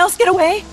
Else get away?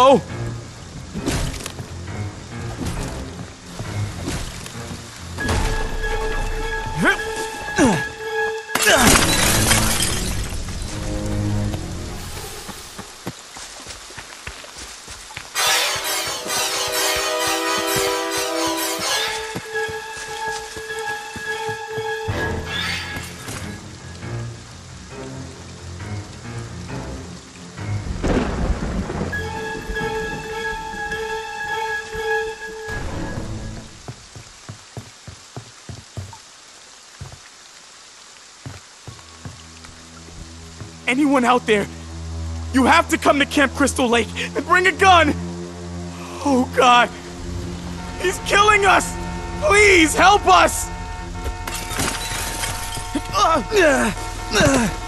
Hello? Anyone out there? You have to come to Camp Crystal Lake and bring a gun! Oh god! He's killing us! Please help us! Please, no! It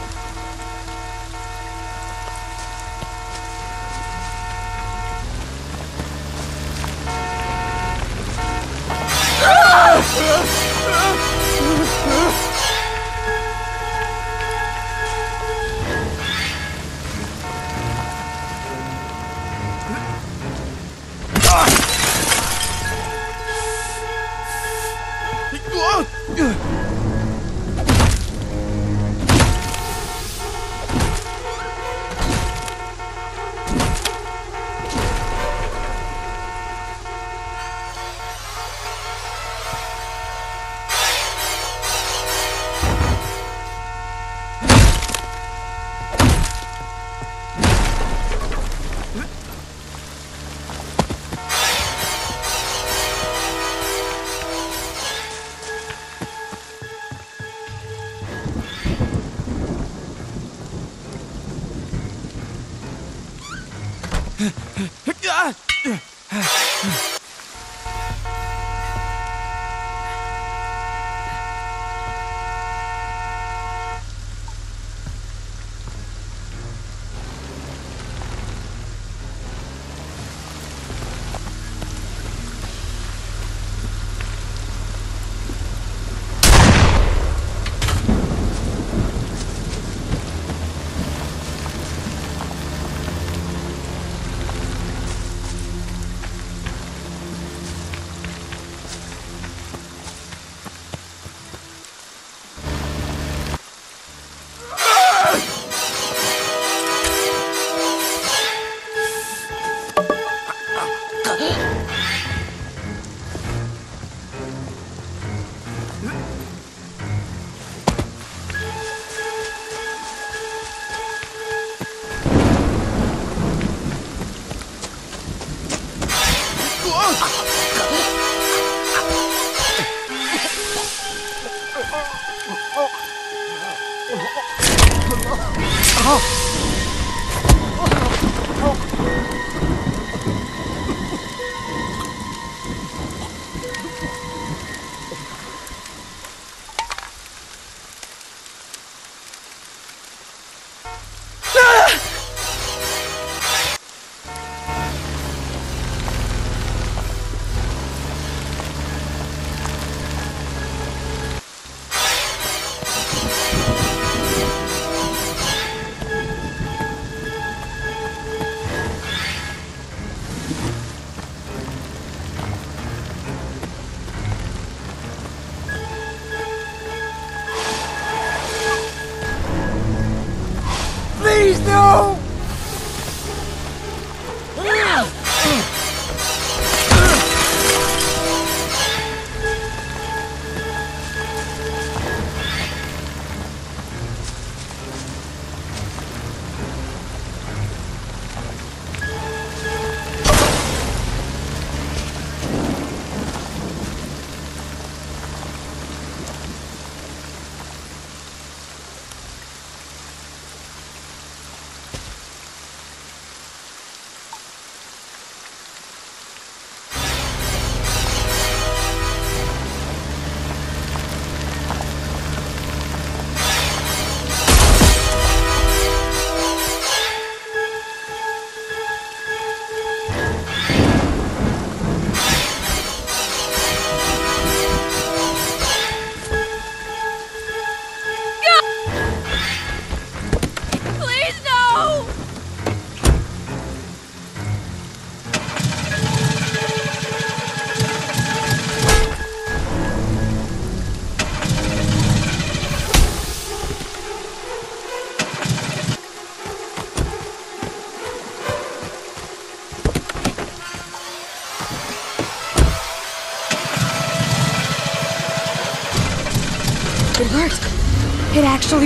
actually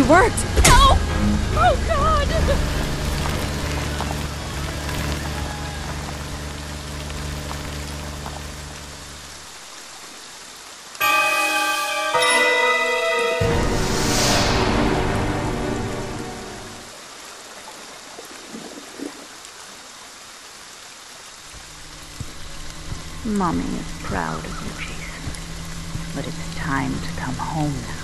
worked! No! Oh god! Mommy is proud of you, Jason. But it's time to come home now.